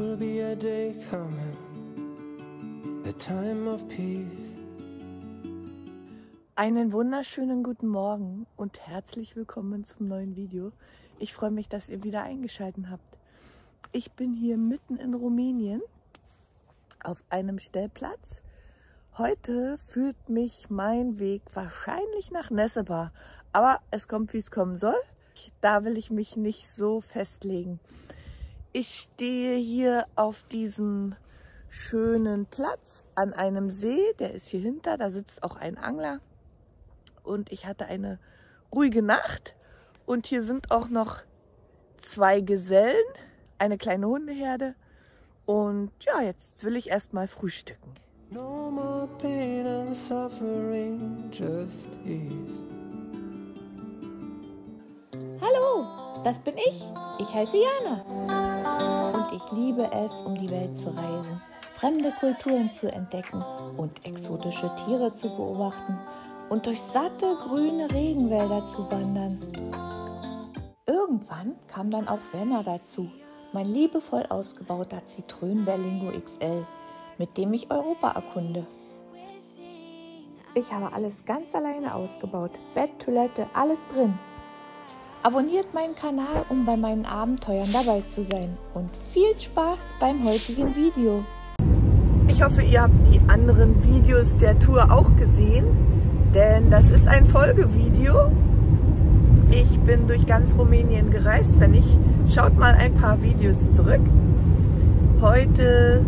will be a day coming, a time of peace. Einen wunderschönen guten Morgen und herzlich willkommen zum neuen Video. Ich freue mich, dass ihr wieder eingeschaltet habt. Ich bin hier mitten in Rumänien auf einem Stellplatz. Heute führt mich mein Weg wahrscheinlich nach Nessebar, aber es kommt, wie es kommen soll. Da will ich mich nicht so festlegen. Ich stehe hier auf diesem schönen Platz an einem See, der ist hier hinter, da sitzt auch ein Angler und ich hatte eine ruhige Nacht und hier sind auch noch zwei Gesellen, eine kleine Hundeherde und ja, jetzt will ich erstmal frühstücken. No more pain and suffering, just ease. Das bin ich. Ich heiße Jana. Und ich liebe es, um die Welt zu reisen, fremde Kulturen zu entdecken und exotische Tiere zu beobachten und durch satte grüne Regenwälder zu wandern. Irgendwann kam dann auch Werner dazu, mein liebevoll ausgebauter Zitrön Berlingo XL, mit dem ich Europa erkunde. Ich habe alles ganz alleine ausgebaut. Bett, Toilette, alles drin. Abonniert meinen Kanal, um bei meinen Abenteuern dabei zu sein. Und viel Spaß beim heutigen Video. Ich hoffe, ihr habt die anderen Videos der Tour auch gesehen, denn das ist ein Folgevideo. Ich bin durch ganz Rumänien gereist. Wenn nicht, schaut mal ein paar Videos zurück. Heute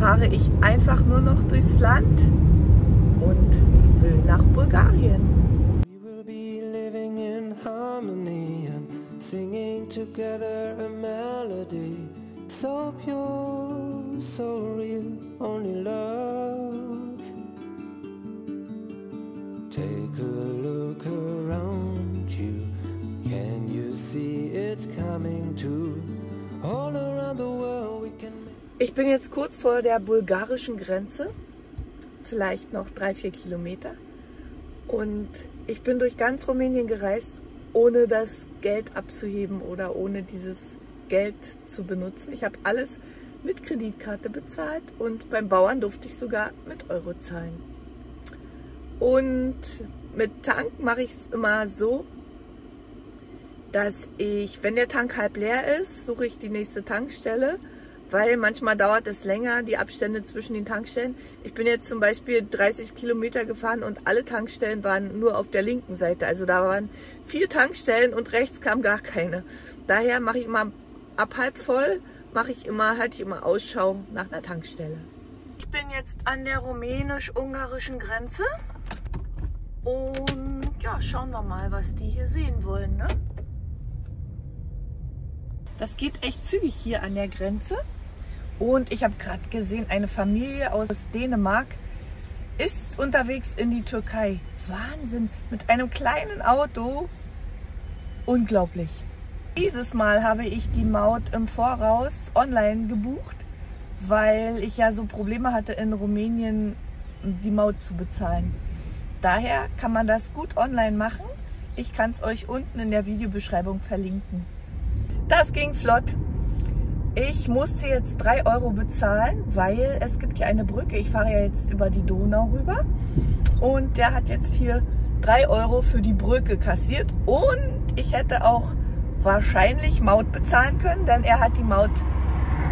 fahre ich einfach nur noch durchs Land und will nach Bulgarien. Harmony and singing together a melody so pure, so real, only love. Take a look around you. Can you see it coming too? All around the world we can Ich bin jetzt kurz vor der bulgarischen Grenze, vielleicht noch drei, vier Kilometer. Und ich bin durch ganz Rumänien gereist, ohne das Geld abzuheben oder ohne dieses Geld zu benutzen. Ich habe alles mit Kreditkarte bezahlt und beim Bauern durfte ich sogar mit Euro zahlen. Und mit Tank mache ich es immer so, dass ich, wenn der Tank halb leer ist, suche ich die nächste Tankstelle, weil manchmal dauert es länger, die Abstände zwischen den Tankstellen. Ich bin jetzt zum Beispiel 30 Kilometer gefahren und alle Tankstellen waren nur auf der linken Seite. Also da waren vier Tankstellen und rechts kam gar keine. Daher mache ich immer ab halb voll, mache ich immer, halte ich immer Ausschau nach einer Tankstelle. Ich bin jetzt an der rumänisch-ungarischen Grenze und ja, schauen wir mal, was die hier sehen wollen. Ne? Das geht echt zügig hier an der Grenze. Und ich habe gerade gesehen, eine Familie aus Dänemark ist unterwegs in die Türkei. Wahnsinn, mit einem kleinen Auto. Unglaublich. Dieses Mal habe ich die Maut im Voraus online gebucht, weil ich ja so Probleme hatte in Rumänien die Maut zu bezahlen. Daher kann man das gut online machen. Ich kann es euch unten in der Videobeschreibung verlinken. Das ging flott. Ich musste jetzt 3 Euro bezahlen, weil es gibt hier eine Brücke. Ich fahre ja jetzt über die Donau rüber. Und der hat jetzt hier 3 Euro für die Brücke kassiert. Und ich hätte auch wahrscheinlich Maut bezahlen können, denn er hat die Maut,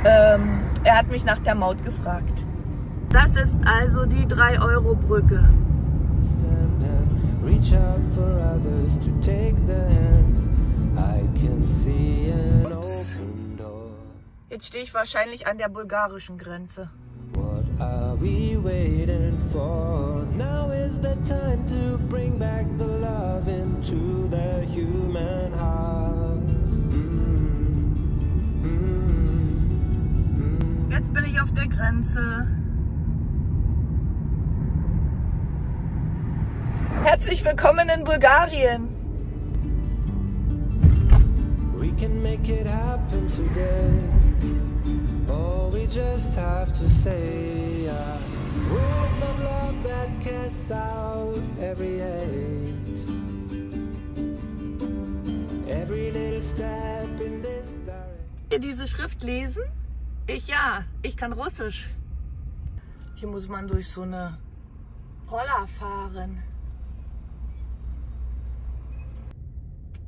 ähm, er hat mich nach der Maut gefragt. Das ist also die 3 Euro Brücke. stand and reach out for others to take their hands. I can see. Jetzt stehe ich wahrscheinlich an der bulgarischen Grenze. What are we waiting for? Now is the time to bring back the love into the human heart. Mm, mm, Jetzt bin ich auf der Grenze. Herzlich willkommen in Bulgarien. We can make it happen today. All we just have to say are words of love that cast out every hate. Every little step in this direction. Ihr diese Schrift lesen? Ich ja, ich kann Russisch. Hier muss man durch so eine Holler fahren.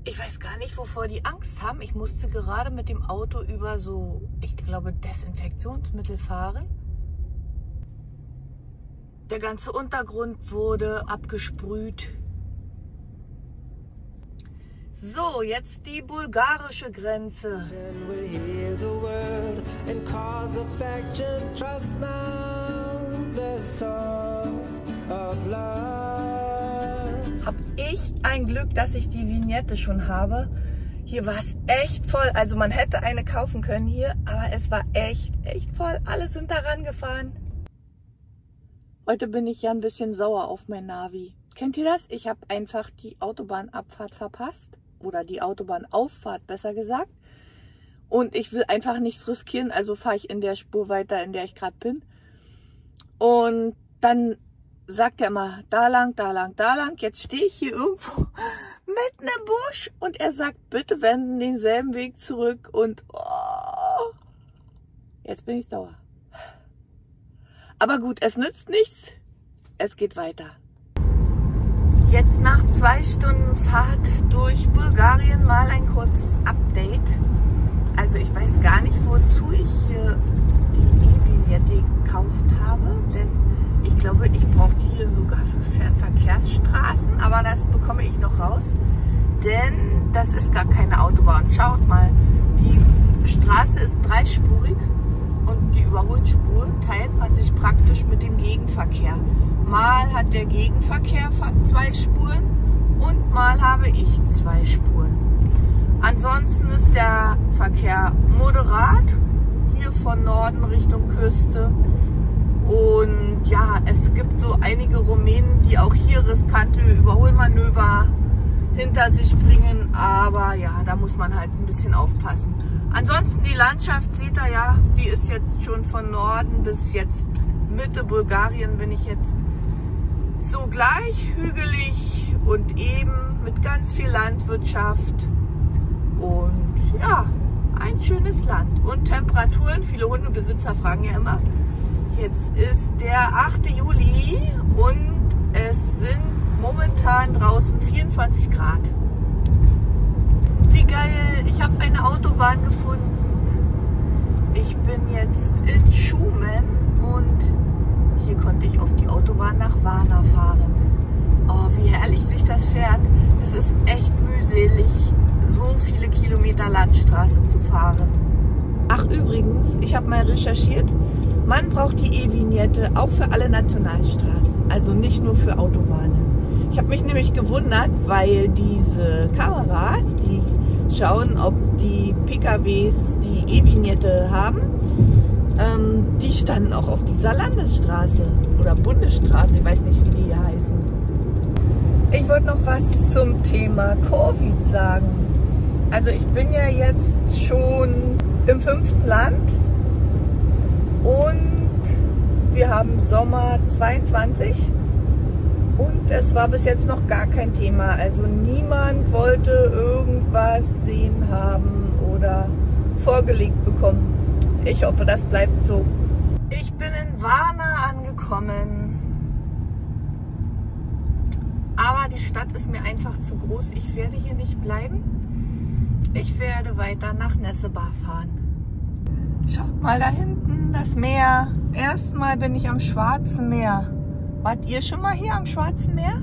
Ich weiß gar nicht, wovor die Angst haben. Ich musste gerade mit dem Auto über so, ich glaube, Desinfektionsmittel fahren. Der ganze Untergrund wurde abgesprüht. So, jetzt die bulgarische Grenze. Hab ich ein Glück, dass ich die Vignette schon habe. Hier war es echt voll. Also man hätte eine kaufen können hier, aber es war echt, echt voll. Alle sind daran gefahren. Heute bin ich ja ein bisschen sauer auf mein Navi. Kennt ihr das? Ich habe einfach die Autobahnabfahrt verpasst. Oder die Autobahnauffahrt, besser gesagt. Und ich will einfach nichts riskieren, also fahre ich in der Spur weiter, in der ich gerade bin. Und dann sagt er immer, da lang, da lang, da lang. Jetzt stehe ich hier irgendwo mitten im Busch und er sagt, bitte wenden denselben Weg zurück. Und oh, jetzt bin ich sauer. Aber gut, es nützt nichts. Es geht weiter. Jetzt nach zwei Stunden Fahrt durch Bulgarien mal ein kurzes Update. Also ich weiß gar nicht, wozu ich hier die E-Vignette gekauft habe, denn ich glaube, ich brauche die hier sogar für Fernverkehrsstraßen, aber das bekomme ich noch raus, denn das ist gar keine Autobahn. Schaut mal, die Straße ist dreispurig und die Überholspur teilt man sich praktisch mit dem Gegenverkehr. Mal hat der Gegenverkehr zwei Spuren und mal habe ich zwei Spuren. Ansonsten ist der Verkehr moderat, hier von Norden Richtung Küste. Und ja, es gibt so einige Rumänen, die auch hier riskante Überholmanöver hinter sich bringen. Aber ja, da muss man halt ein bisschen aufpassen. Ansonsten die Landschaft, seht ihr ja, die ist jetzt schon von Norden bis jetzt Mitte Bulgarien bin ich jetzt so gleich hügelig und eben mit ganz viel Landwirtschaft und ja, ein schönes Land und Temperaturen. Viele Hundebesitzer fragen ja immer, jetzt ist der 8. Juli und es sind momentan draußen 24 Grad. Wie geil, ich habe eine Autobahn gefunden. Ich bin jetzt in Schumen und hier konnte ich auf die Autobahn nach Warna fahren. Oh, wie herrlich sich das fährt. Das ist echt mühselig, so viele Kilometer Landstraße zu fahren. Ach übrigens, ich habe mal recherchiert, man braucht die E-Vignette auch für alle Nationalstraßen, also nicht nur für Autobahnen. Ich habe mich nämlich gewundert, weil diese Kameras, die schauen, ob die PKWs die E-Vignette haben. Ähm, die standen auch auf dieser Landesstraße oder Bundesstraße, ich weiß nicht, wie die hier heißen. Ich wollte noch was zum Thema Covid sagen. Also ich bin ja jetzt schon im fünften Land wir haben Sommer 22 und es war bis jetzt noch gar kein Thema. Also niemand wollte irgendwas sehen haben oder vorgelegt bekommen. Ich hoffe, das bleibt so. Ich bin in Warna angekommen. Aber die Stadt ist mir einfach zu groß. Ich werde hier nicht bleiben. Ich werde weiter nach Nessebar fahren. Schaut mal da hinten, das Meer. Erstmal bin ich am Schwarzen Meer. Wart ihr schon mal hier am Schwarzen Meer?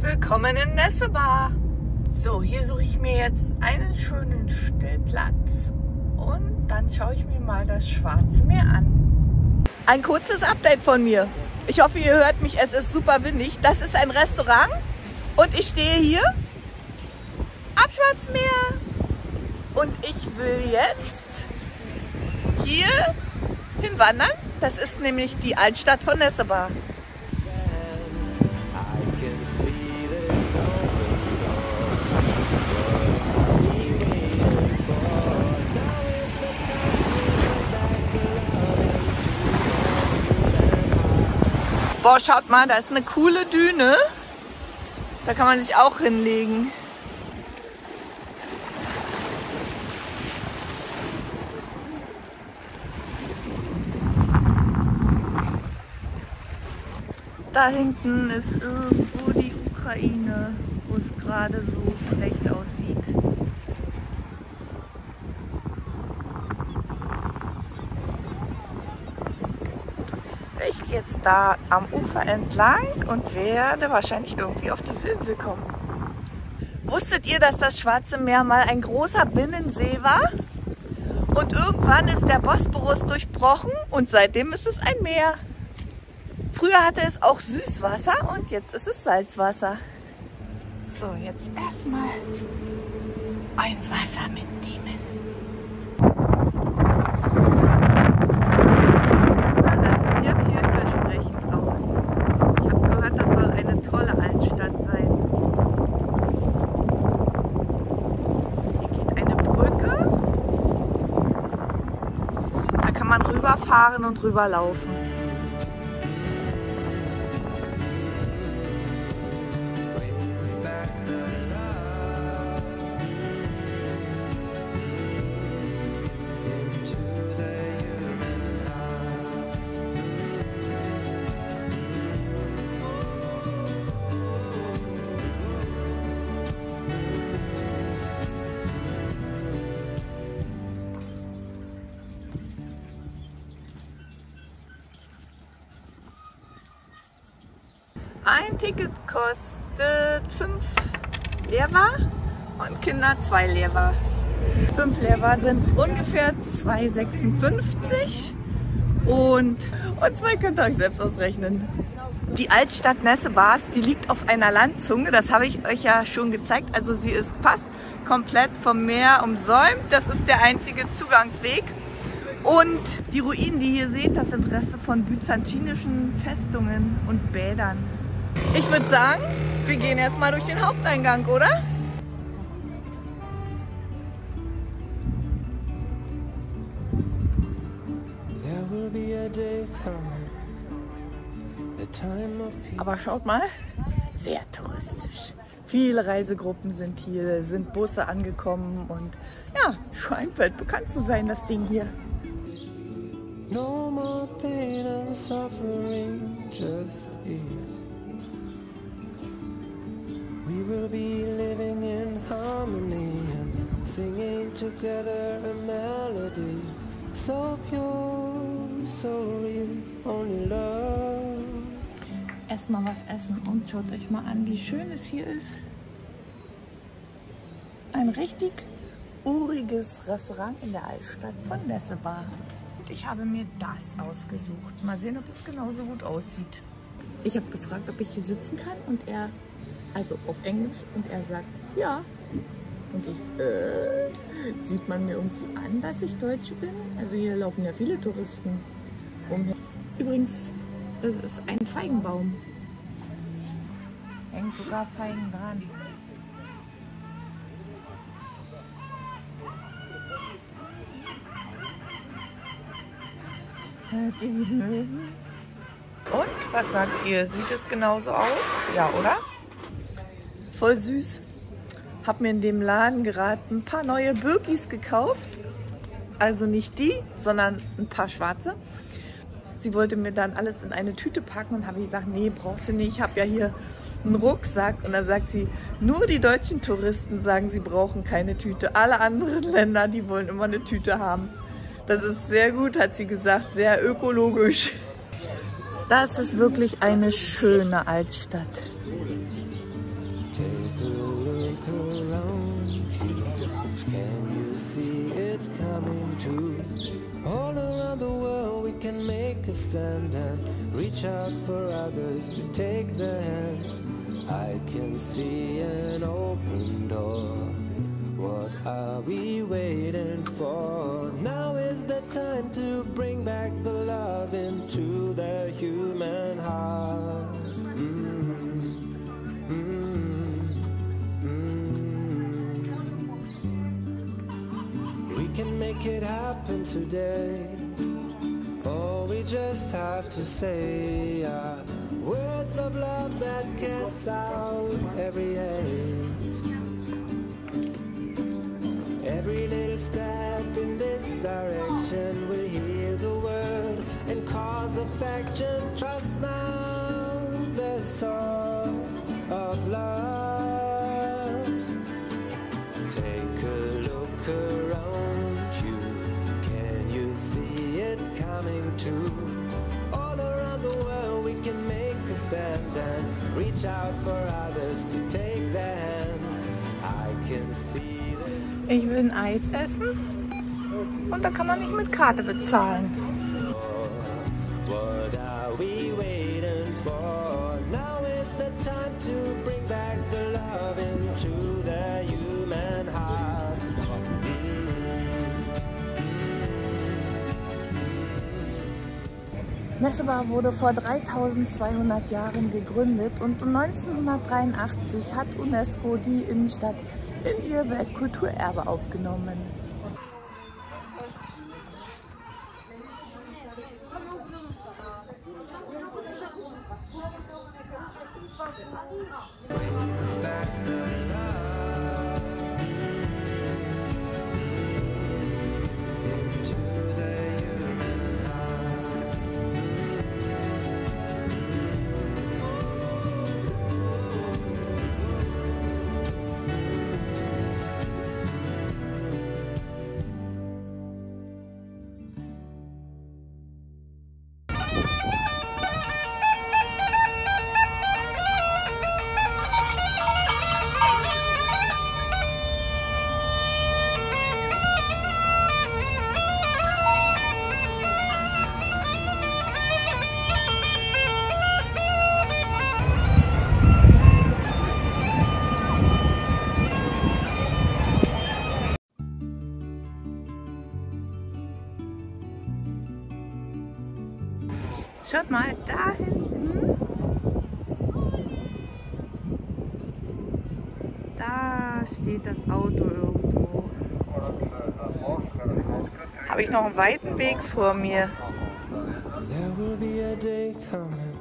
Willkommen in Nessebar. So, hier suche ich mir jetzt einen schönen Stillplatz und dann schaue ich mir mal das Schwarze Meer an. Ein kurzes Update von mir. Ich hoffe, ihr hört mich. Es ist super windig. Das ist ein Restaurant und ich stehe hier am Schwarzen Meer und ich will jetzt hier hinwandern. Das ist nämlich die Altstadt von Nessebar. I can see Boah, schaut mal, da ist eine coole Düne. Da kann man sich auch hinlegen. Da hinten ist irgendwo die Ukraine, wo es gerade so schlecht aussieht. Ich jetzt da am Ufer entlang und werde wahrscheinlich irgendwie auf diese Insel kommen. Wusstet ihr, dass das Schwarze Meer mal ein großer Binnensee war? Und irgendwann ist der Bosporus durchbrochen und seitdem ist es ein Meer. Früher hatte es auch Süßwasser und jetzt ist es Salzwasser. So, jetzt erstmal ein Wasser mitnehmen. Na, das sieht ja vielversprechend aus. Ich habe gehört, das soll eine tolle Altstadt sein. Hier geht eine Brücke. Da kann man rüberfahren und rüberlaufen. Ticket kostet 5 Lehrbar und Kinder 2 Lehrbar. 5 Lehrbar sind ungefähr 2,56 und, und zwei könnt ihr euch selbst ausrechnen. Die Altstadt Nessebars, die liegt auf einer Landzunge, das habe ich euch ja schon gezeigt. Also sie ist fast komplett vom Meer umsäumt. Das ist der einzige Zugangsweg. Und die Ruinen, die ihr seht, das sind Reste von byzantinischen Festungen und Bädern. Ich würde sagen, wir gehen erstmal durch den Haupteingang, oder? Aber schaut mal, sehr touristisch. Viele Reisegruppen sind hier, sind Busse angekommen und ja, scheint weltbekannt zu sein, das Ding hier. No more pain and suffering, just ease. Will be living in harmony and singing together a melody so pure, so real, only love. Erstmal was essen und schaut euch mal an, wie schön es hier ist. Ein richtig uriges Restaurant in der Altstadt von Nessebar. Und ich habe mir das ausgesucht. Mal sehen, ob es genauso gut aussieht. Ich habe gefragt, ob ich hier sitzen kann und er, also auf Englisch, und er sagt ja. Und ich, äh, sieht man mir irgendwie an, dass ich Deutsche bin? Also hier laufen ja viele Touristen umher. Übrigens, das ist ein Feigenbaum. Hängt sogar Feigen dran. Und, was sagt ihr? Sieht es genauso aus? Ja, oder? Voll süß. Hab mir in dem Laden gerade ein paar neue Birkis gekauft. Also nicht die, sondern ein paar schwarze. Sie wollte mir dann alles in eine Tüte packen und habe ich gesagt, nee, brauchst du nicht. Ich habe ja hier einen Rucksack. Und dann sagt sie, nur die deutschen Touristen sagen, sie brauchen keine Tüte. Alle anderen Länder, die wollen immer eine Tüte haben. Das ist sehr gut, hat sie gesagt, sehr ökologisch. Das ist wirklich eine schöne Altstadt. The world we can make a stand and reach out for others to take their hands. I can see an open door. What are we waiting for? Now is the time to bring back the love into the human hearts. Mm. Mm. Mm. We can make it happen today. Just have to say our Words of love that cast out every hate. Every little step in this direction will heal the world and cause affection. Trust now stand and reach out for others to take their hands. I can see this. Ich will ein Eis essen und da kann man nicht mit Karte bezahlen. What are we waiting for? Now is the time to Nessebar wurde vor 3200 Jahren gegründet und 1983 hat UNESCO die Innenstadt in ihr Weltkulturerbe aufgenommen. Schaut mal, da hinten. Da steht das Auto irgendwo. Habe ich noch einen weiten Weg vor mir. There will be a day coming,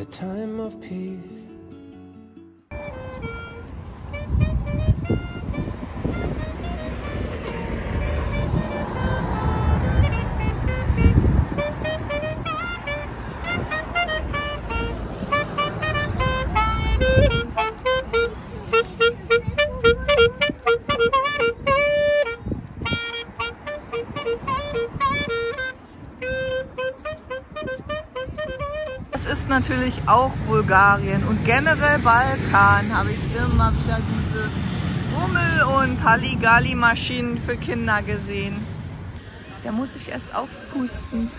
a time of peace. Natürlich auch Bulgarien und generell Balkan habe ich immer wieder diese Rummel- und Halligalli-Maschinen für Kinder gesehen. Da muss ich erst aufpusten.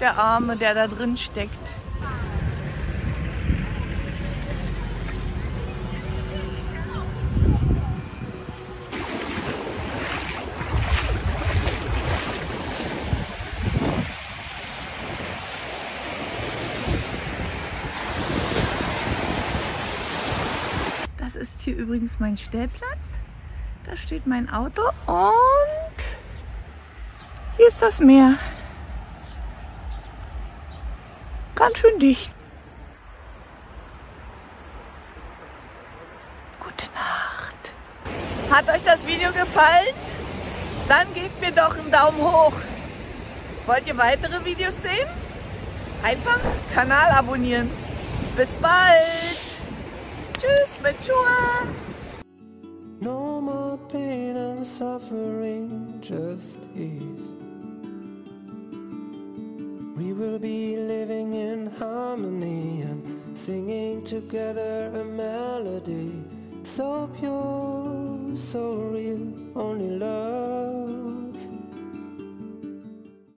Der Arme, der da drin steckt. Das ist hier übrigens mein Stellplatz. Da steht mein Auto und hier ist das Meer. Ganz schön dicht. Gute Nacht. Hat euch das Video gefallen? Dann gebt mir doch einen Daumen hoch. Wollt ihr weitere Videos sehen? Einfach Kanal abonnieren. Bis bald. Tschüss, Benchua. No more pain and suffering, just ease. We will be living in harmony and singing together a melody so pure, so real, only love